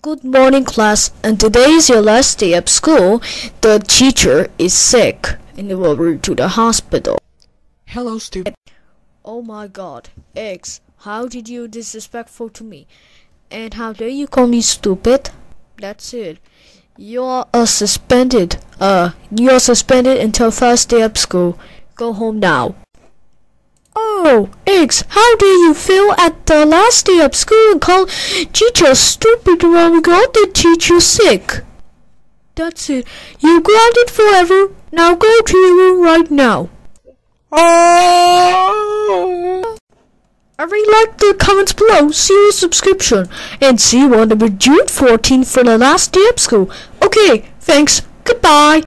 Good morning, class. And today is your last day at school. The teacher is sick and they will be to the hospital. Hello, stupid. Oh my god. X, how did you disrespectful to me? And how dare you call me stupid? That's it. You're uh, suspended. Uh, you're suspended until first day of school. Go home now. Oh, X, how do you feel at the last day of school and call teacher stupid when got the teacher sick? That's it. You grounded forever. Now go to your room right now. Oh! I really like the comments below. See your subscription. And see you on the June 14th for the last day of school. Okay, thanks. Goodbye.